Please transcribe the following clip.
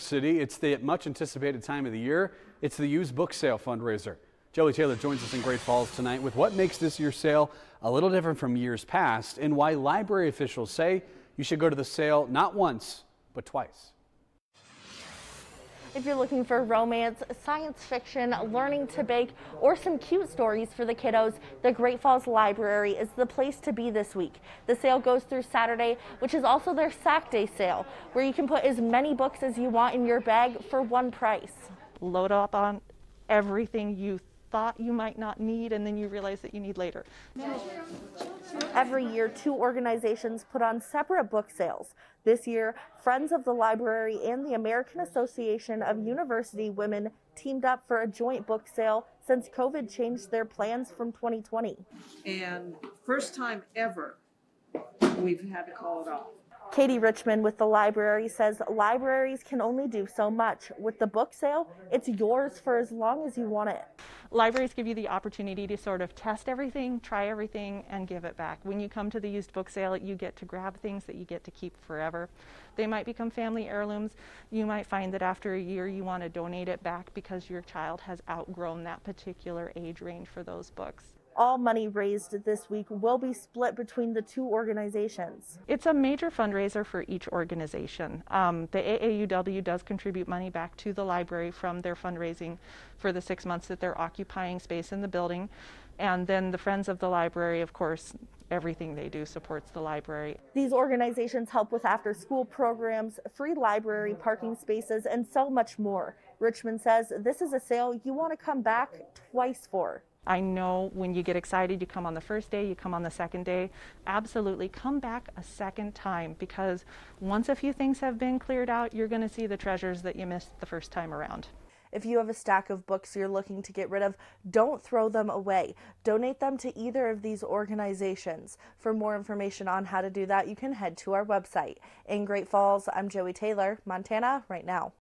City. It's the much anticipated time of the year. It's the used book sale fundraiser. Joey Taylor joins us in Great Falls tonight with what makes this year's sale a little different from years past and why library officials say you should go to the sale not once, but twice. If you're looking for romance, science fiction, learning to bake, or some cute stories for the kiddos, the Great Falls Library is the place to be this week. The sale goes through Saturday, which is also their Sack Day sale, where you can put as many books as you want in your bag for one price. Load up on everything you thought you might not need and then you realize that you need later. Every year, two organizations put on separate book sales. This year, Friends of the Library and the American Association of University Women teamed up for a joint book sale since COVID changed their plans from 2020. And first time ever, we've had to call it off. Katie Richmond with the library says libraries can only do so much. With the book sale, it's yours for as long as you want it. Libraries give you the opportunity to sort of test everything, try everything, and give it back. When you come to the used book sale, you get to grab things that you get to keep forever. They might become family heirlooms. You might find that after a year you want to donate it back because your child has outgrown that particular age range for those books all money raised this week will be split between the two organizations. It's a major fundraiser for each organization. Um, the AAUW does contribute money back to the library from their fundraising for the six months that they're occupying space in the building. And then the Friends of the Library, of course, everything they do supports the library. These organizations help with after school programs, free library parking spaces, and so much more. Richmond says this is a sale you want to come back twice for. I know when you get excited, you come on the first day, you come on the second day. Absolutely, come back a second time because once a few things have been cleared out, you're going to see the treasures that you missed the first time around. If you have a stack of books you're looking to get rid of, don't throw them away. Donate them to either of these organizations. For more information on how to do that, you can head to our website. In Great Falls, I'm Joey Taylor, Montana, right now.